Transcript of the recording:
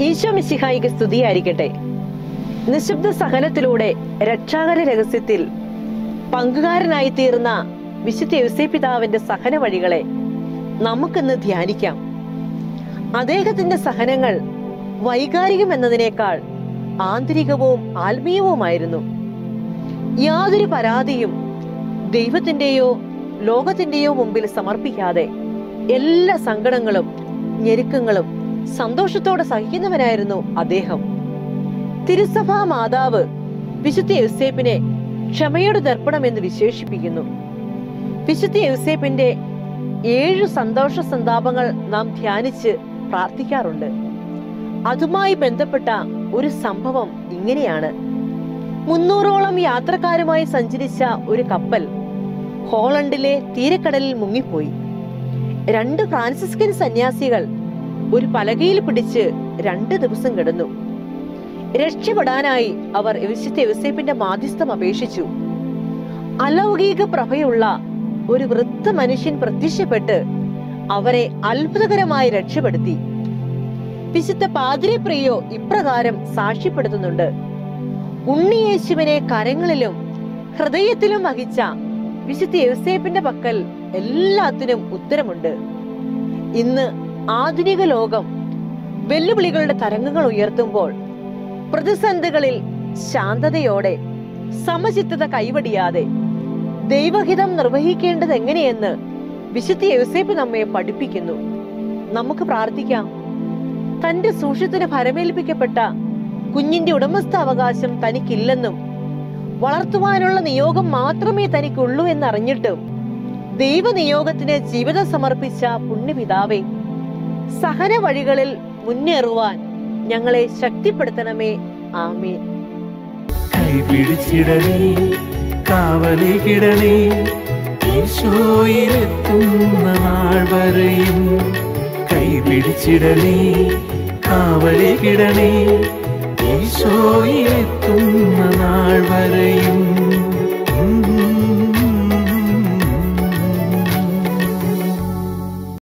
ഈശോ മിശിഹായിക്ക് സ്തുതിയായിരിക്കട്ടെ. നിശബ്ദ സഹനത്തിലൂടെ രക്ഷാകര രഹസ്യത്തിൽ പങ്കുകാരനായി തീർന്ന വിശുദ്ധ യൗസേ പിതാവിന്റെ സഹന വഴികളെ നമുക്കിന്ന് ധ്യാനിക്കാം. അദ്ദേഹത്തിന്റെ സഹനങ്ങൾ വൈകാരികം എന്നതിനേക്കാൾ ആന്തരികവും ആത്മീയവുമായിരുന്നു. യാതൊരു പരാതിയും ദൈവത്തിന്റെയോ ലോകത്തിന്റെയോ മുമ്പിൽ സമർപ്പിക്കാതെ എല്ലാ സങ്കടങ്ങളും ഞെരുക്കങ്ങളും സന്തോഷത്തോടെ സഹിക്കുന്നവനായിരുന്നു അദ്ദേഹം. തിരുസഭാ മാതാവ് വിശുദ്ധ യുസേപ്പിനെ ക്ഷമയുടെ ദർപ്പണം എന്ന് വിശേഷിപ്പിക്കുന്നു. വിശുദ്ധ യുസേപ്പിന്റെ ഏഴു സന്തോഷ സന്താപങ്ങൾ നാം ധ്യാനിച്ച് പ്രാർത്ഥിക്കാറുണ്ട്. അതുമായി ബന്ധപ്പെട്ട ഒരു സംഭവം ഇങ്ങനെയാണ്. മുന്നൂറോളം യാത്രക്കാരുമായി സഞ്ചരിച്ച ഒരു കപ്പൽ ഹോളണ്ടിലെ തീരക്കടലിൽ മുങ്ങിപ്പോയി. രണ്ട് ഫ്രാൻസിസ്കൻ സന്യാസികൾ ഒരു പലകയിൽ പിടിച്ച് രണ്ട് ദിവസം കിടന്നു. രക്ഷപ്പെടാനായി അവർ വിശുദ്ധ യൗസേപ്പിന്റെ മാധ്യസ്ഥം അപേക്ഷിച്ചു. അലൗകിക പ്രഭയുള്ള ഒരു വൃദ്ധ മനുഷ്യൻ പ്രത്യക്ഷപ്പെട്ട് അവരെ അത്ഭുതകരമായി രക്ഷപ്പെടുത്തി. വിശുദ്ധ പാതിരി പ്രിയോ ഇപ്രകാരം സാക്ഷ്യപ്പെടുത്തുന്നുണ്ട്. ഉണ്ണിയേശുവിനെ കരങ്ങളിലും ഹൃദയത്തിലും വഹിച്ച വിശുദ്ധ യൗസേപ്പിന്റെ പക്കൽ എല്ലാത്തിനും ഉത്തരമുണ്ട്. ഇന്ന് ആധുനിക ലോകം വെല്ലുവിളികളുടെ തരംഗങ്ങൾ ഉയർത്തുമ്പോൾ പ്രതിസന്ധികളിൽ ശാന്തതയോടെ സമചിത്തത കൈവടിയാതെ ദൈവഹിതം നിർവഹിക്കേണ്ടത് എങ്ങനെയെന്ന് വിശുദ്ധ യൗസേപ്പ് നമ്മെ പഠിപ്പിക്കുന്നു. നമുക്ക് പ്രാർത്ഥിക്കാം. തന്റെ സൂക്ഷ്യത്തിന് ഭരമേൽപ്പിക്കപ്പെട്ട കുഞ്ഞിന്റെ ഉടമസ്ഥാവകാശം തനിക്കില്ലെന്നും വളർത്തുവാനുള്ള നിയോഗം മാത്രമേ തനിക്കുള്ളൂ എന്നറിഞ്ഞിട്ടും ദൈവനിയോഗത്തിന് ജീവിതം സമർപ്പിച്ച പുണ്യപിതാവേ സഹന വഴികളിൽ മുന്നേറുവാൻ ഞങ്ങളെ ശക്തിപ്പെടുത്തണമേ. ആമേ കൈപിടിച്ചിടണേ നാൾ വരെയും കൈപിടിച്ചിടണേ കാവലിക്കിടണേ ഈശോയിലെത്തുന്ന നാൾ വരെയും